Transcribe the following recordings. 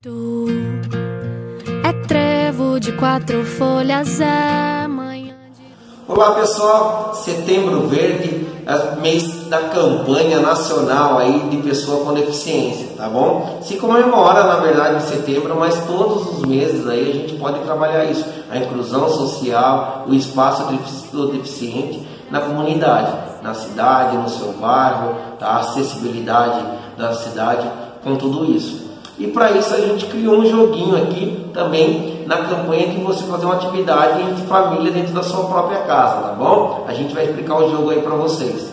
Tu é trevo de quatro folhas, é manhã de... Olá pessoal, Setembro Verde é mês da campanha nacional aí de pessoa com deficiência, tá bom? Se comemora na verdade em setembro, mas todos os meses aí a gente pode trabalhar isso, a inclusão social, o espaço do deficiente na comunidade, na cidade, no seu bairro, a acessibilidade da cidade com tudo isso. E para isso a gente criou um joguinho aqui também na campanha de você fazer uma atividade entre família dentro da sua própria casa, tá bom? A gente vai explicar o jogo aí para vocês.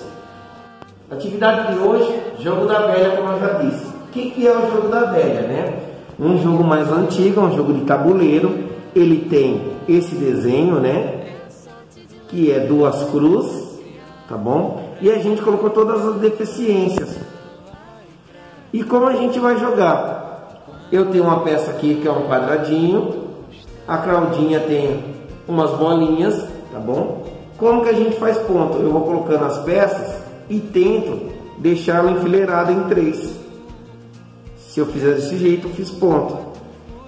Atividade de hoje, jogo da velha, como eu já disse. O que, que é o jogo da velha, né? Um jogo mais antigo, um jogo de tabuleiro. Ele tem esse desenho, né? Que é duas cruzes, tá bom? E a gente colocou todas as deficiências. E como a gente vai jogar? Eu tenho uma peça aqui que é um quadradinho. A Claudinha tem umas bolinhas, tá bom? Como que a gente faz ponto? Eu vou colocando as peças e tento deixá-la enfileirada em três. Se eu fizer desse jeito, eu fiz ponto.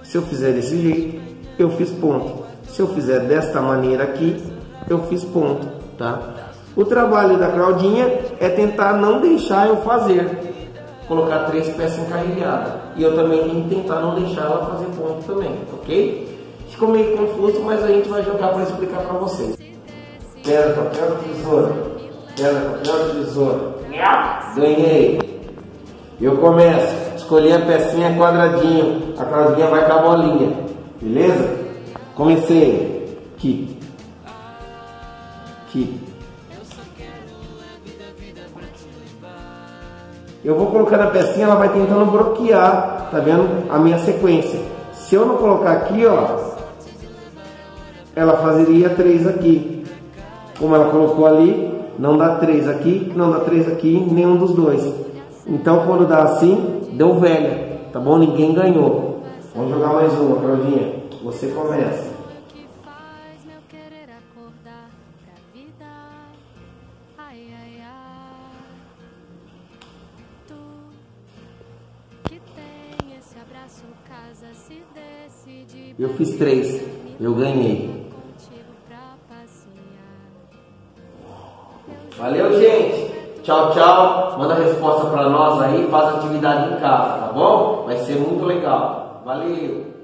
Se eu fizer desse jeito, eu fiz ponto. Se eu fizer desta maneira aqui, eu fiz ponto, tá? O trabalho da Claudinha é tentar não deixar eu fazer colocar três peças encarrilhadas. E eu também que tentar não deixar ela fazer ponto também, ok? Ficou meio confuso, mas a gente vai jogar para explicar para vocês. Pedra, papel, tesoura. Pedra, papel, tesoura. Ganhei. Eu começo. Escolhi a pecinha quadradinho. A quadradinha vai com a bolinha. Beleza? Comecei. Aqui. Aqui. Eu vou colocando a pecinha, ela vai tentando bloquear, tá vendo? A minha sequência. Se eu não colocar aqui, ó, ela fazeria três aqui. Como ela colocou ali, não dá três aqui, não dá três aqui, nenhum dos dois. Então, quando dá assim, deu velha, tá bom? Ninguém ganhou. Vamos jogar mais uma, Claudinha. Você começa. Eu fiz três, eu ganhei. Valeu, gente. Tchau, tchau. Manda a resposta para nós aí, faz atividade em casa, tá bom? Vai ser muito legal. Valeu.